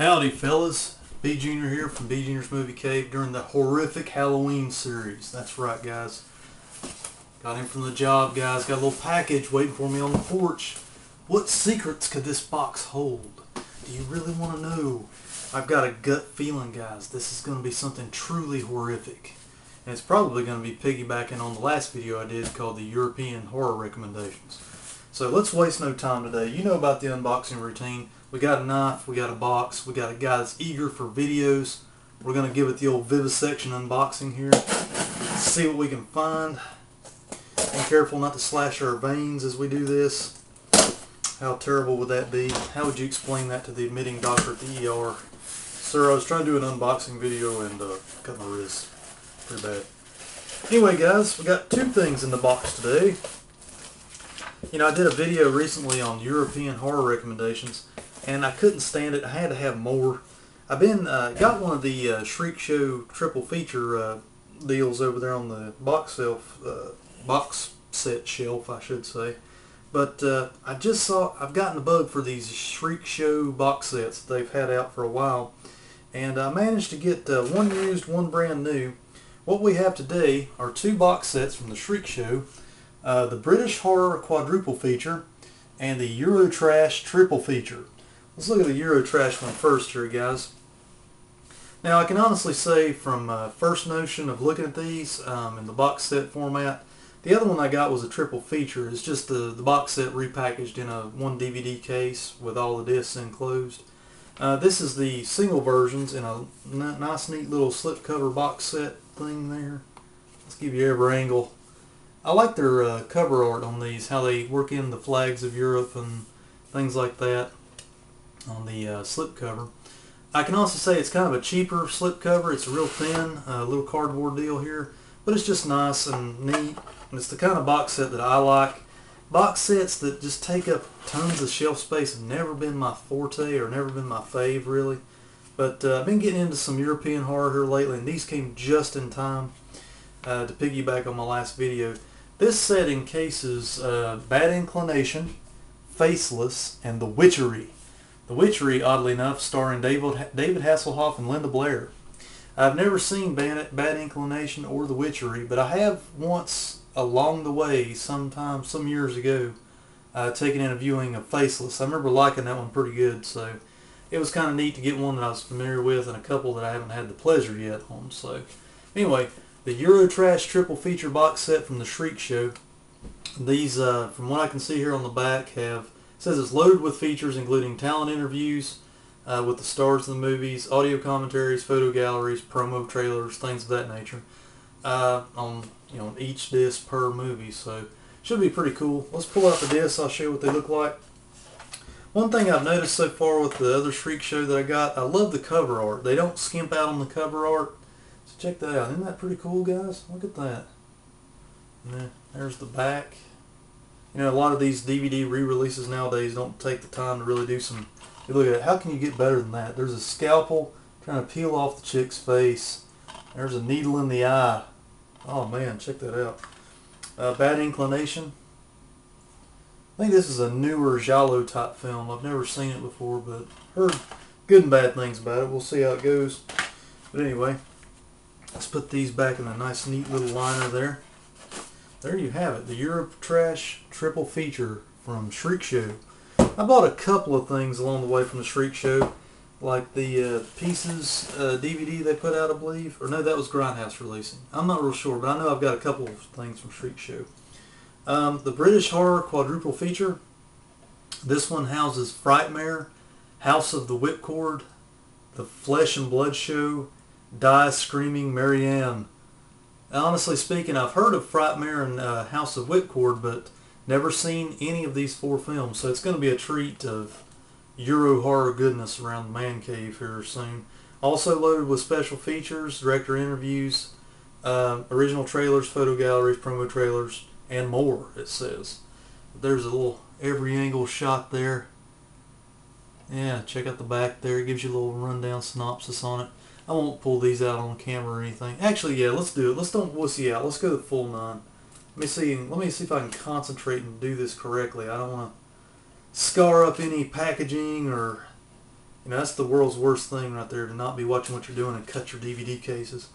Howdy fellas, B Junior here from B Junior's Movie Cave during the horrific Halloween series. That's right guys. Got in from the job guys, got a little package waiting for me on the porch. What secrets could this box hold? Do you really want to know? I've got a gut feeling guys, this is going to be something truly horrific. And it's probably going to be piggybacking on the last video I did called the European Horror Recommendations. So let's waste no time today. You know about the unboxing routine. We got a knife, we got a box, we got a guy that's eager for videos. We're going to give it the old vivisection unboxing here. See what we can find. Be careful not to slash our veins as we do this. How terrible would that be? How would you explain that to the admitting doctor at the ER? Sir, I was trying to do an unboxing video and uh, cut my wrist. Pretty bad. Anyway, guys, we got two things in the box today. You know, I did a video recently on European horror recommendations, and I couldn't stand it. I had to have more. I've been uh, got one of the uh, Shriek Show triple feature uh, deals over there on the box shelf, uh, box set shelf, I should say. But uh, I just saw I've gotten a bug for these Shriek Show box sets that they've had out for a while, and I managed to get uh, one used, one brand new. What we have today are two box sets from the Shriek Show, uh, the British Horror quadruple feature, and the Eurotrash triple feature. Let's look at the Eurotrash one first here, guys. Now, I can honestly say from uh, first notion of looking at these um, in the box set format, the other one I got was a triple feature. It's just the, the box set repackaged in a one DVD case with all the discs enclosed. Uh, this is the single versions in a nice, neat little slipcover box set thing there. Let's give you every angle. I like their uh, cover art on these, how they work in the flags of Europe and things like that on the uh, slipcover. I can also say it's kind of a cheaper slipcover. It's a real thin, uh, little cardboard deal here, but it's just nice and neat. And it's the kind of box set that I like. Box sets that just take up tons of shelf space have never been my forte or never been my fave really. But uh, I've been getting into some European horror here lately and these came just in time uh, to piggyback on my last video. This set encases uh, Bad Inclination, Faceless, and The Witchery. The Witchery, oddly enough, starring David, David Hasselhoff and Linda Blair. I've never seen Bad, Bad Inclination or The Witchery, but I have once along the way, sometime, some years ago, uh, taken in a viewing of Faceless. I remember liking that one pretty good, so it was kind of neat to get one that I was familiar with and a couple that I haven't had the pleasure yet on. So anyway, the Eurotrash triple feature box set from the Shriek Show. These, uh, from what I can see here on the back, have says it's loaded with features including talent interviews uh, with the stars of the movies, audio commentaries, photo galleries, promo trailers, things of that nature. Uh, on you know each disc per movie, so should be pretty cool. Let's pull out the discs. I'll show you what they look like. One thing I've noticed so far with the other Shriek Show that I got, I love the cover art. They don't skimp out on the cover art. So check that out. Isn't that pretty cool, guys? Look at that. Yeah, there's the back. You know, a lot of these DVD re-releases nowadays don't take the time to really do some... Look at it. How can you get better than that? There's a scalpel trying to peel off the chick's face. There's a needle in the eye. Oh man, check that out. Uh, Bad Inclination. I think this is a newer Giallo type film. I've never seen it before, but heard good and bad things about it. We'll see how it goes. But anyway, let's put these back in a nice neat little liner there. There you have it, the Europe Trash triple feature from Shriek Show. I bought a couple of things along the way from the Shriek Show like the uh, Pieces uh, DVD they put out, I believe. Or no, that was Grindhouse releasing. I'm not real sure, but I know I've got a couple of things from Shriek Show. Um, the British Horror quadruple feature. This one houses Frightmare, House of the Whipcord, The Flesh and Blood Show, Die Screaming Marianne. Honestly speaking, I've heard of Frightmare and uh, House of Whipcord, but never seen any of these four films. So it's going to be a treat of Euro horror goodness around the man cave here soon. Also loaded with special features, director interviews, uh, original trailers, photo galleries, promo trailers, and more, it says. There's a little every angle shot there. Yeah, check out the back there. It gives you a little rundown synopsis on it. I won't pull these out on camera or anything. Actually, yeah, let's do it. Let's don't wussy out. Let's go the full nine. Let me see. Let me see if I can concentrate and do this correctly. I don't want to scar up any packaging or You know, that's the world's worst thing right there, to not be watching what you're doing and cut your DVD cases.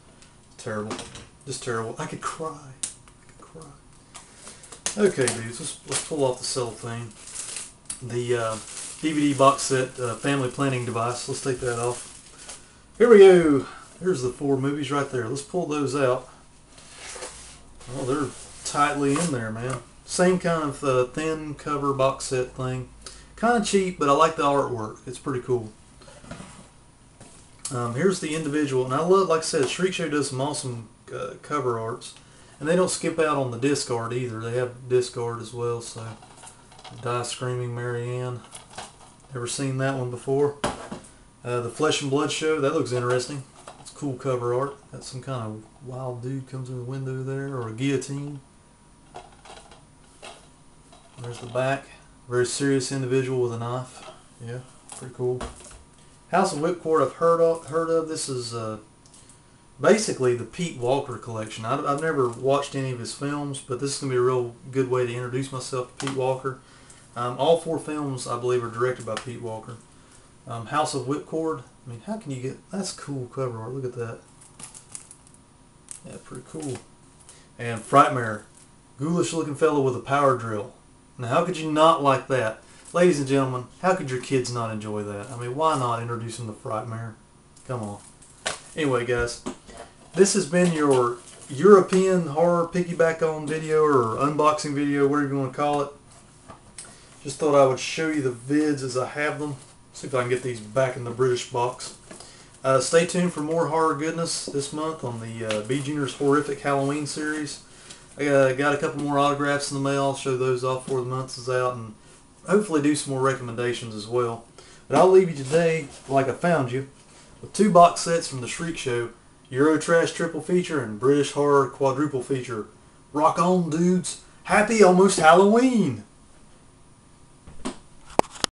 Terrible. Just terrible. I could cry. I could cry. Okay, dudes, let's, let's pull off the cellophane. The uh, DVD box set uh, family planning device. Let's take that off. Here we go. There's the four movies right there. Let's pull those out. Oh, they're tightly in there, man. Same kind of uh, thin cover box set thing. Kind of cheap, but I like the artwork. It's pretty cool. Um, here's the individual, and I love, like I said, Shriek Show does some awesome uh, cover arts, and they don't skip out on the disc art either. They have disc art as well. So, Die Screaming Marianne. Never seen that one before. Uh, the Flesh and Blood Show. That looks interesting. It's cool cover art. Got some kind of wild dude comes in the window there, or a guillotine. There's the back. Very serious individual with a knife. Yeah, pretty cool. House of Whipcord I've heard of. Heard of. This is uh, basically the Pete Walker collection. I, I've never watched any of his films, but this is going to be a real good way to introduce myself to Pete Walker. Um, all four films, I believe, are directed by Pete Walker. Um, House of Whipcord. I mean, how can you get... That's cool cover art. Look at that. Yeah, pretty cool. And Frightmare. Ghoulish looking fellow with a power drill. Now, how could you not like that? Ladies and gentlemen, how could your kids not enjoy that? I mean, why not introduce them to Frightmare? Come on. Anyway, guys, this has been your European horror piggyback on video or unboxing video, whatever you want to call it. Just thought I would show you the vids as I have them. See if I can get these back in the British box. Uh, stay tuned for more horror goodness this month on the uh, B Junior's Horrific Halloween series. I uh, got a couple more autographs in the mail. I'll show those off before the month is out and hopefully do some more recommendations as well. But I'll leave you today, like I found you, with two box sets from the Shriek Show, Euro Trash Triple Feature and British Horror Quadruple Feature. Rock on, dudes. Happy almost Halloween!